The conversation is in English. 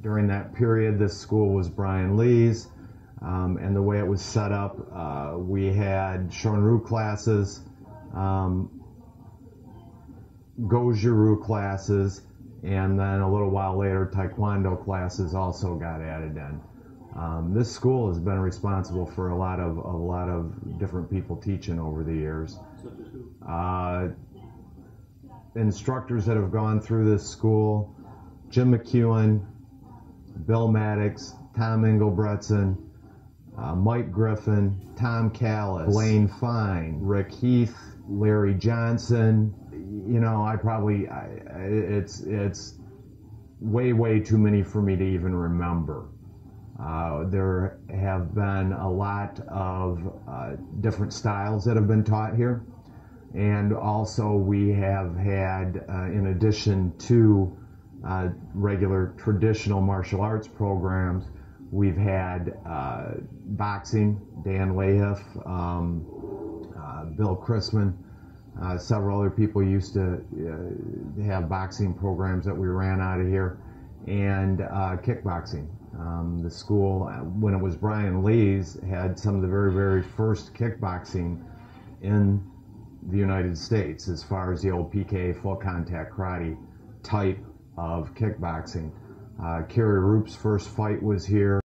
During that period, this school was Brian Lee's, um, and the way it was set up, uh, we had Shorin-ryu classes, um, Goju-ryu classes, and then a little while later, Taekwondo classes also got added in. Um, this school has been responsible for a lot of a lot of different people teaching over the years. Uh, instructors that have gone through this school: Jim McEwen, Bill Maddox, Tom Engelbretson, uh, Mike Griffin, Tom Callis, Blaine Fine, Rick Heath, Larry Johnson. You know, I probably I, it's it's way way too many for me to even remember. Uh, there have been a lot of uh, different styles that have been taught here. And also, we have had, uh, in addition to uh, regular traditional martial arts programs, we've had uh, boxing, Dan Lahiff, um, uh, Bill Chrisman. several other people used to have boxing programs that we ran out of here, and kickboxing. Um, the school, uh, when it was Brian Lee's, had some of the very, very first kickboxing in the United States as far as the old PK full contact karate type of kickboxing. Uh, Kerry Roop's first fight was here.